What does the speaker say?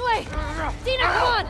way! Dina, come on!